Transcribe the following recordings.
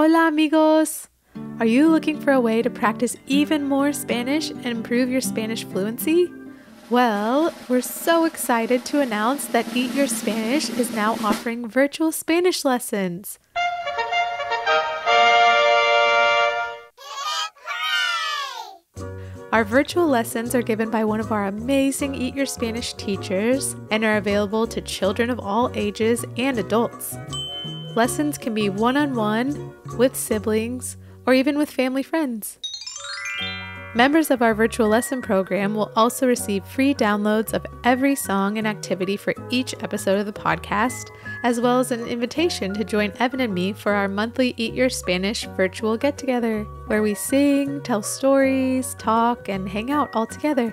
Hola, amigos! Are you looking for a way to practice even more Spanish and improve your Spanish fluency? Well, we're so excited to announce that Eat Your Spanish is now offering virtual Spanish lessons. Our virtual lessons are given by one of our amazing Eat Your Spanish teachers and are available to children of all ages and adults. Lessons can be one on one, with siblings, or even with family friends. Members of our virtual lesson program will also receive free downloads of every song and activity for each episode of the podcast, as well as an invitation to join Evan and me for our monthly Eat Your Spanish virtual get together, where we sing, tell stories, talk, and hang out all together.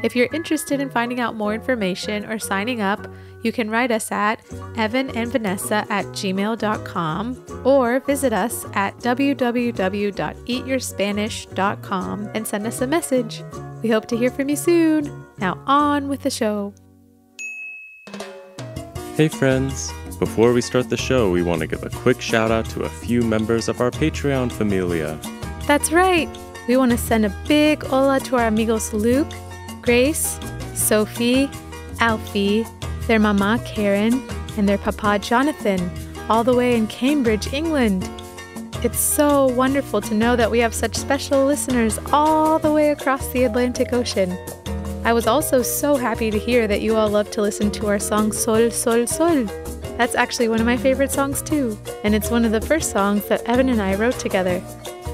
If you're interested in finding out more information or signing up, you can write us at evanandvanessa at gmail.com or visit us at www.eatyourspanish.com and send us a message. We hope to hear from you soon. Now, on with the show. Hey, friends. Before we start the show, we want to give a quick shout out to a few members of our Patreon familia. That's right. We want to send a big hola to our amigos Luke, Grace, Sophie, Alfie, their mama Karen, and their papa Jonathan, all the way in Cambridge, England. It's so wonderful to know that we have such special listeners all the way across the Atlantic Ocean. I was also so happy to hear that you all love to listen to our song Sol, Sol, Sol. That's actually one of my favorite songs too, and it's one of the first songs that Evan and I wrote together.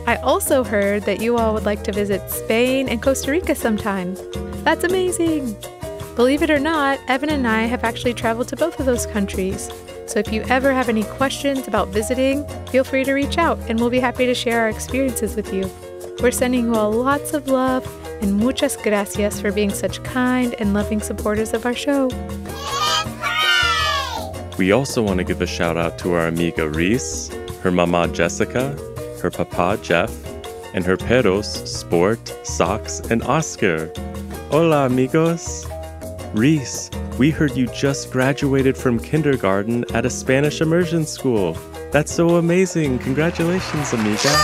I also heard that you all would like to visit Spain and Costa Rica sometime. That's amazing! Believe it or not, Evan and I have actually traveled to both of those countries. So if you ever have any questions about visiting, feel free to reach out and we'll be happy to share our experiences with you. We're sending you all lots of love and muchas gracias for being such kind and loving supporters of our show. We also want to give a shout out to our amiga Reese, her mama Jessica, her papa Jeff, and her perros Sport, Socks, and Oscar. Hola, amigos! Reese, we heard you just graduated from kindergarten at a Spanish immersion school. That's so amazing. Congratulations, amiga.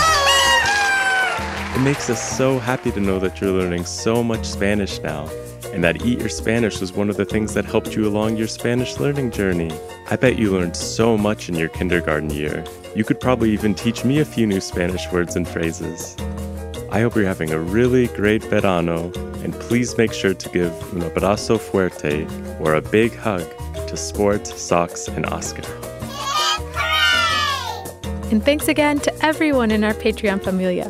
It makes us so happy to know that you're learning so much Spanish now, and that Eat Your Spanish was one of the things that helped you along your Spanish learning journey. I bet you learned so much in your kindergarten year. You could probably even teach me a few new Spanish words and phrases. I hope you're having a really great verano, and please make sure to give un abrazo fuerte or a big hug to Sport, Socks, and Oscar. And thanks again to everyone in our Patreon familia.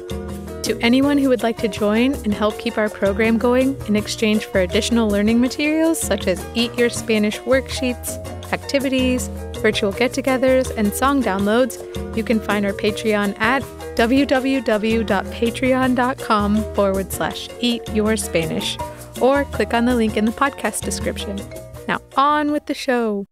To anyone who would like to join and help keep our program going in exchange for additional learning materials such as Eat Your Spanish worksheets, activities, virtual get togethers, and song downloads, you can find our Patreon at www.patreon.com forward slash eat your Spanish or click on the link in the podcast description. Now, on with the show.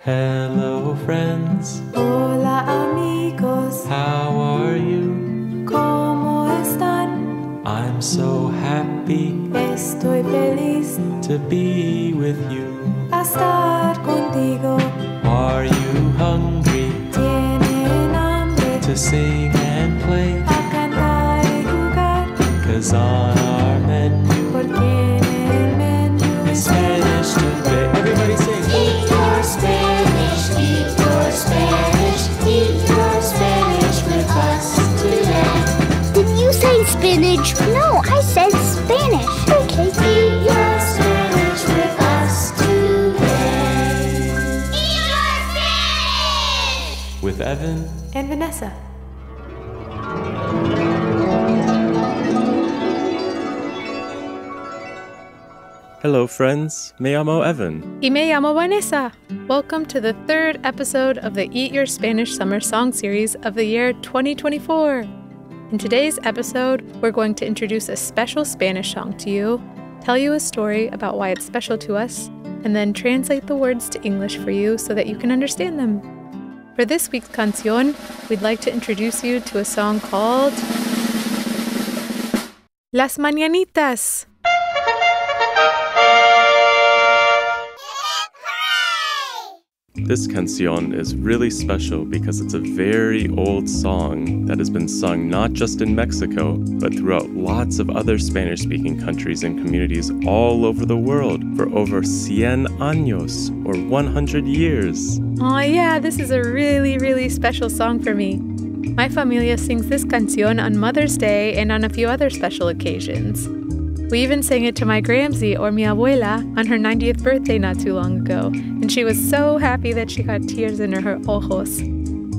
Hello, friends. Hola amigos, How are you? ¿cómo están? I'm so happy Estoy feliz to be with you. a estar contigo. Are you hungry Tienen hambre to sing and play? a cantar y jugar, Cause on our menu porque en el menú is Spanish today. Everybody sing. Eat your Spanish, eat your Spanish, eat your Spanish with us today. Did you say spinach? No, I said Spanish. Okay. Eat your Spanish with us today. Eat your Spanish! With Evan. And Vanessa. Hello, friends. Me llamo Evan. Y me llamo Vanessa. Welcome to the third episode of the Eat Your Spanish Summer Song Series of the year 2024. In today's episode, we're going to introduce a special Spanish song to you, tell you a story about why it's special to us, and then translate the words to English for you so that you can understand them. For this week's canción, we'd like to introduce you to a song called Las Mañanitas. This canción is really special because it's a very old song that has been sung not just in Mexico, but throughout lots of other Spanish speaking countries and communities all over the world for over 100 años or 100 years. Oh, yeah, this is a really, really special song for me. My familia sings this canción on Mother's Day and on a few other special occasions. We even sang it to my Gramsy or mi abuela on her 90th birthday not too long ago, and she was so happy that she got tears in her ojos.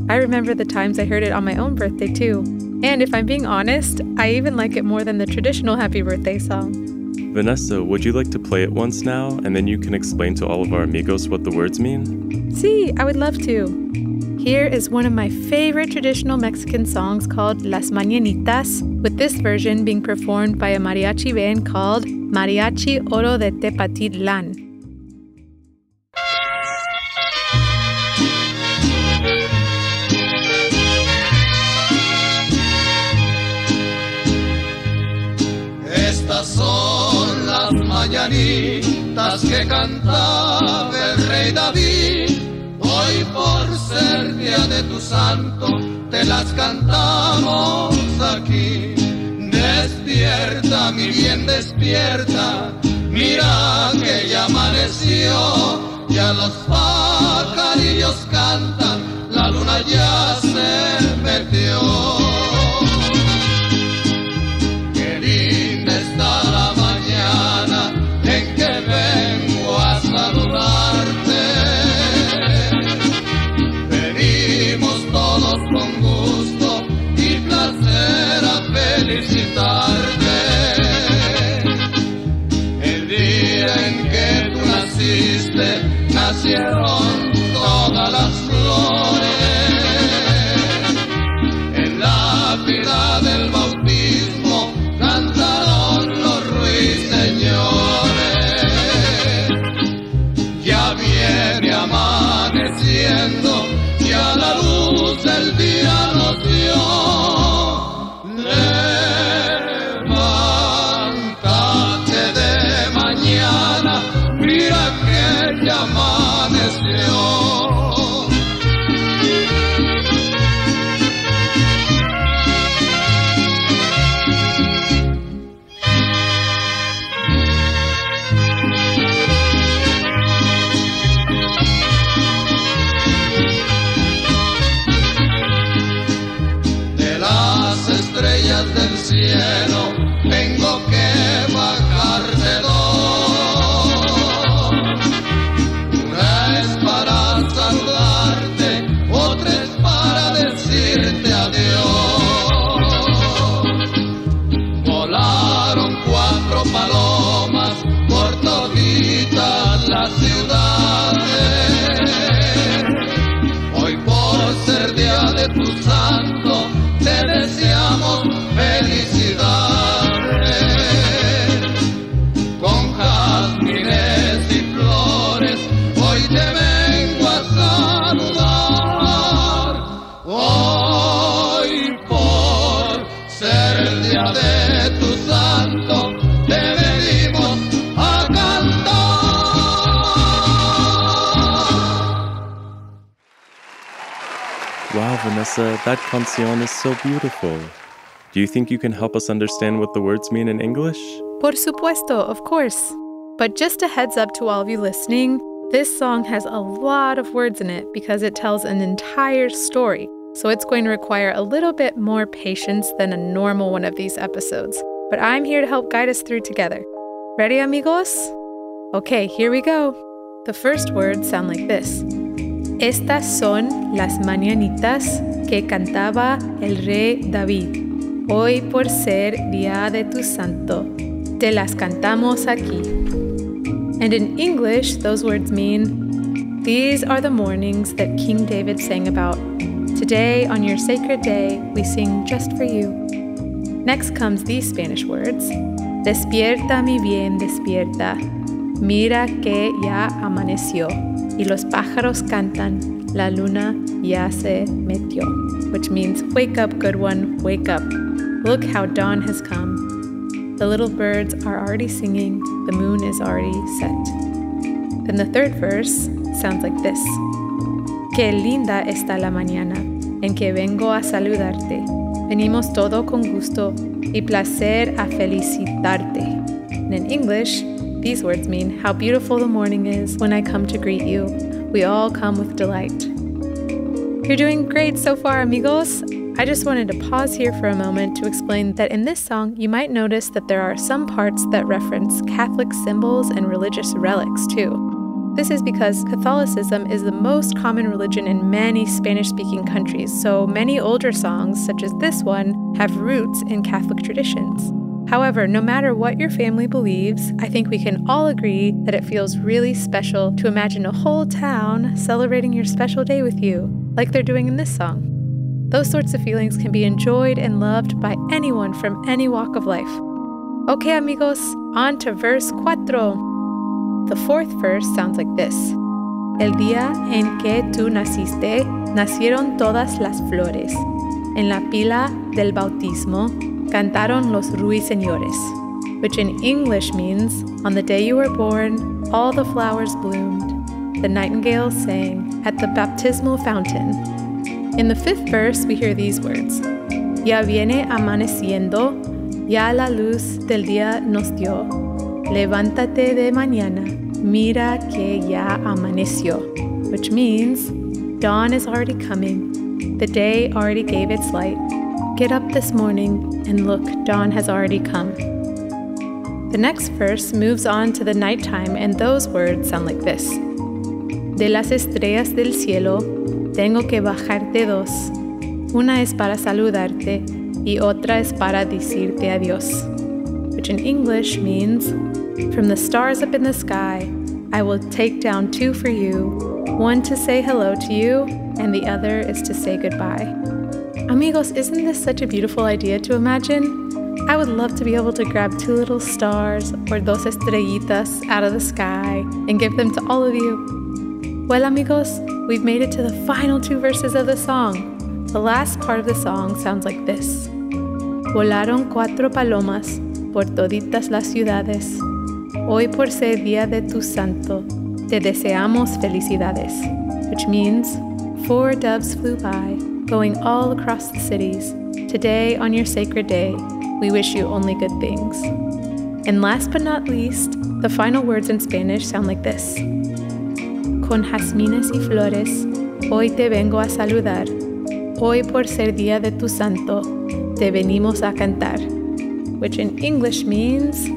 I remember the times I heard it on my own birthday too. And if I'm being honest, I even like it more than the traditional happy birthday song. Vanessa, would you like to play it once now, and then you can explain to all of our amigos what the words mean? See, I would love to. Here is one of my favorite traditional Mexican songs called Las Mañanitas, with this version being performed by a mariachi band called Mariachi Oro de Tepatitlan. Estas son las mañanitas que cantaba el rey David. Día de tu santo, te las cantamos aquí. Despierta, mi bien, despierta. Mira que ya amaneció, ya los pajarillos cantan, la luna ya se metió. Estrellas Vanessa, that canción is so beautiful. Do you think you can help us understand what the words mean in English? Por supuesto, of course. But just a heads up to all of you listening this song has a lot of words in it because it tells an entire story. So it's going to require a little bit more patience than a normal one of these episodes. But I'm here to help guide us through together. Ready, amigos? Okay, here we go. The first words sound like this Estas son las mañanitas que cantaba el rey David. Hoy por ser día de tu santo, te las cantamos aquí. And in English, those words mean These are the mornings that King David sang about. Today, on your sacred day, we sing just for you. Next comes these Spanish words Despierta, mi bien, despierta. Mira que ya amaneció. Y los pájaros cantan, la luna ya se metió. Which means, wake up, good one, wake up. Look how dawn has come. The little birds are already singing, the moon is already set. Then the third verse sounds like this Qué linda está la mañana en que vengo a saludarte. Venimos todo con gusto y placer a felicitarte. In English, these words mean how beautiful the morning is when I come to greet you. We all come with delight. You're doing great so far, amigos. I just wanted to pause here for a moment to explain that in this song, you might notice that there are some parts that reference Catholic symbols and religious relics, too. This is because Catholicism is the most common religion in many Spanish speaking countries, so many older songs, such as this one, have roots in Catholic traditions. However, no matter what your family believes, I think we can all agree that it feels really special to imagine a whole town celebrating your special day with you, like they're doing in this song. Those sorts of feelings can be enjoyed and loved by anyone from any walk of life. Okay, amigos, on to verse 4. The fourth verse sounds like this El día en que tú naciste, nacieron todas las flores. En la pila del bautismo cantaron los ruiseñores, which in English means, On the day you were born, all the flowers bloomed. The nightingales sang at the baptismal fountain. In the fifth verse, we hear these words Ya viene amaneciendo, ya la luz del día nos dio. Levántate de mañana, mira que ya amaneció, which means dawn is already coming. The day already gave its light. Get up this morning and look, dawn has already come. The next verse moves on to the nighttime, and those words sound like this De las estrellas del cielo, tengo que bajarte dos. Una es para saludarte y otra es para decirte adiós. Which in English means, From the stars up in the sky, I will take down two for you, one to say hello to you, and the other is to say goodbye. Amigos, isn't this such a beautiful idea to imagine? I would love to be able to grab two little stars or dos estrellitas out of the sky and give them to all of you. Well, amigos, we've made it to the final two verses of the song. The last part of the song sounds like this Volaron cuatro palomas por toditas las ciudades. Hoy por ser día de tu santo, te deseamos felicidades. Which means, four doves flew by, going all across the cities. Today, on your sacred day, we wish you only good things. And last but not least, the final words in Spanish sound like this Con jazmines y flores, hoy te vengo a saludar. Hoy por ser día de tu santo, te venimos a cantar. Which in English means,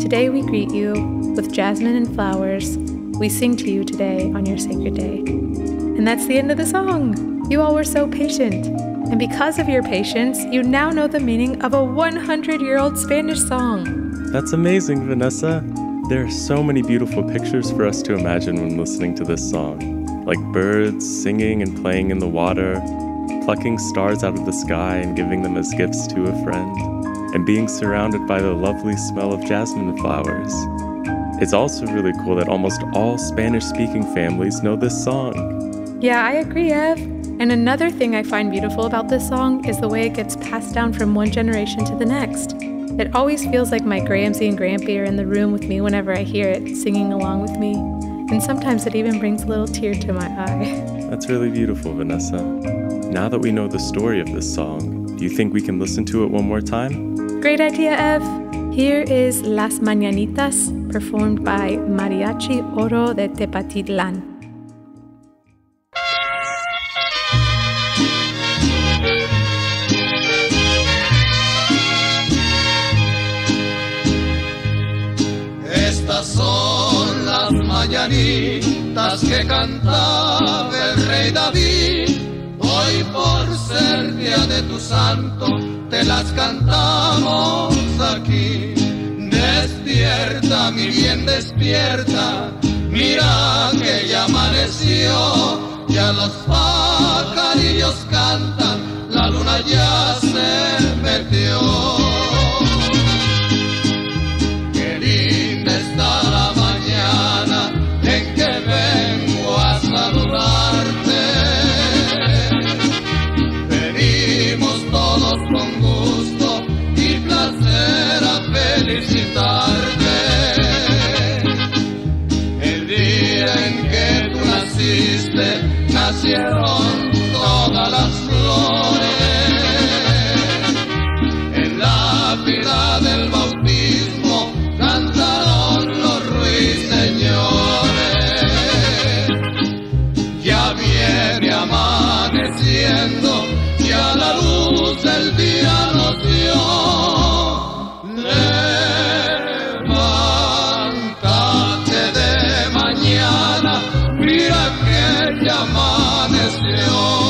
Today we greet you with jasmine and flowers. We sing to you today on your sacred day. And that's the end of the song. You all were so patient. And because of your patience, you now know the meaning of a 100 year old Spanish song. That's amazing, Vanessa. There are so many beautiful pictures for us to imagine when listening to this song, like birds singing and playing in the water, plucking stars out of the sky and giving them as gifts to a friend, and being surrounded by the lovely smell of jasmine flowers. It's also really cool that almost all Spanish speaking families know this song. Yeah, I agree, Ev. And another thing I find beautiful about this song is the way it gets passed down from one generation to the next. It always feels like my Gramsy and Grampy are in the room with me whenever I hear it, singing along with me. And sometimes it even brings a little tear to my eye. That's really beautiful, Vanessa. Now that we know the story of this song, do you think we can listen to it one more time? Great idea, Ev. Here is Las Mañanitas, performed by Mariachi Oro de Tepatitlan. Mañanitas que cantaba el rey David. Hoy por ser día de tu santo, te las cantamos aquí. Despierta, mi bien, despierta. Mira que ya amaneció, ya los pajarillos cantan, la luna ya se metió. Ya amaneció.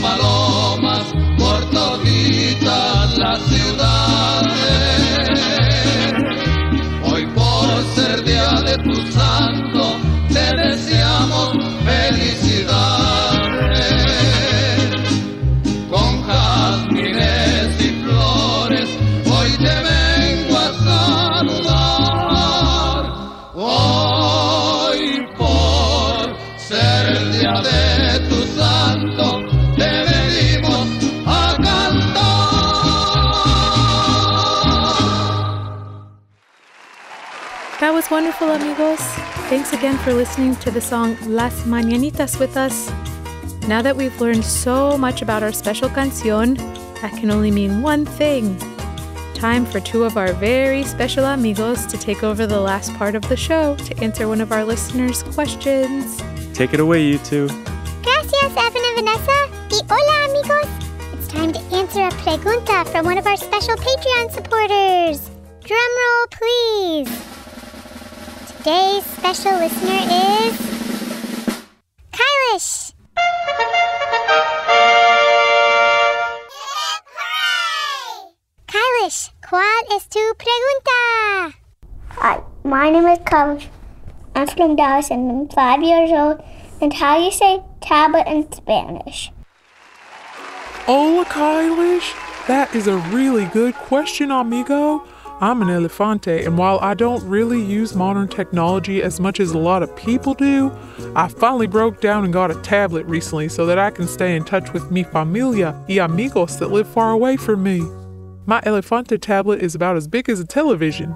Cuatro That was wonderful, amigos. Thanks again for listening to the song Las Mañanitas with us. Now that we've learned so much about our special canción, that can only mean one thing. Time for two of our very special amigos to take over the last part of the show to answer one of our listeners' questions. Take it away, you two. Gracias, Evan and Vanessa. Y hola, amigos. It's time to answer a pregunta from one of our special Patreon supporters. Drum roll, please. Today's special listener is Kylish. Kylish, ¿cuál es tu pregunta? Hi, my name is Kylish. I'm from Dallas and I'm five years old. And how do you say tablet in Spanish? Hola, Kylish. That is a really good question, amigo. I'm an elefante, and while I don't really use modern technology as much as a lot of people do, I finally broke down and got a tablet recently so that I can stay in touch with mi familia y amigos that live far away from me. My elefante tablet is about as big as a television.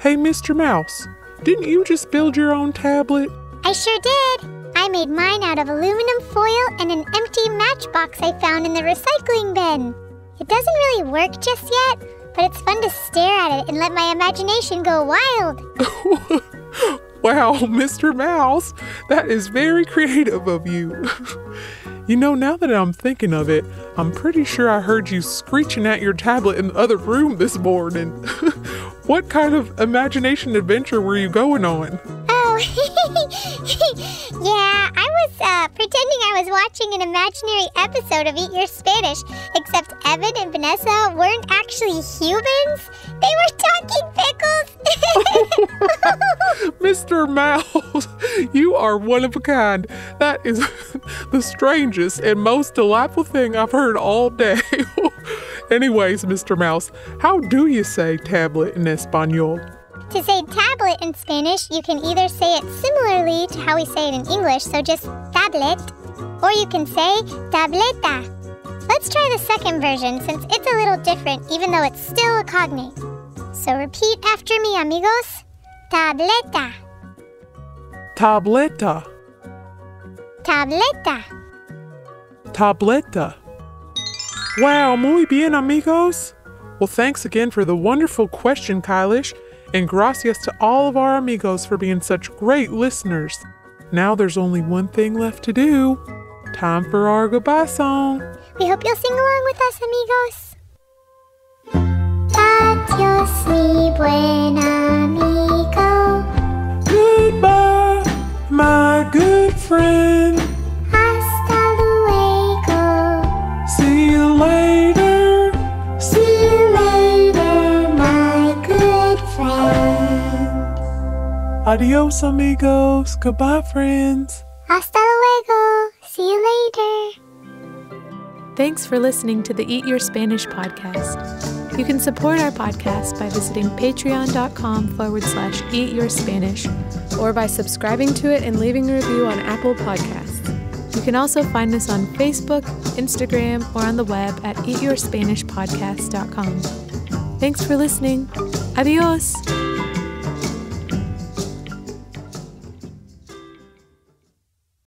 Hey, Mr. Mouse, didn't you just build your own tablet? I sure did. I made mine out of aluminum foil and an empty matchbox I found in the recycling bin. It doesn't really work just yet, but it's fun to stare at it and let my imagination go wild. Wow, Mr. Mouse, that is very creative of you. you know, now that I'm thinking of it, I'm pretty sure I heard you screeching at your tablet in the other room this morning. what kind of imagination adventure were you going on? Oh, yeah, I was uh, pretending I was watching an imaginary episode of Eat Your Spanish, except Evan and Vanessa weren't actually humans. They were talking pickles. Mr. Mouse, you are one of a kind. That is the strangest and most delightful thing I've heard all day. Anyways, Mr. Mouse, how do you say tablet in Espanol? To say tablet in Spanish, you can either say it similarly to how we say it in English, so just tablet, or you can say tableta. Let's try the second version since it's a little different, even though it's still a cognate. So repeat after me, amigos. Tableta, Tableta, tableta. tableta. Wow, muy bien, amigos. Well, thanks again for the wonderful question, Kylish, and gracias to all of our amigos for being such great listeners. Now there's only one thing left to do. Time for our goodbye song. We hope you'll sing along with us, amigos. Adios, mi buen amigo. Goodbye, my good friend. Adios, amigos. Goodbye, friends. Hasta luego. See you later. Thanks for listening to the Eat Your Spanish podcast. You can support our podcast by visiting patreon.com forward slash eat your Spanish or by subscribing to it and leaving a review on Apple Podcasts. You can also find us on Facebook, Instagram, or on the web at eatyourspanishpodcast.com. Thanks for listening. Adios.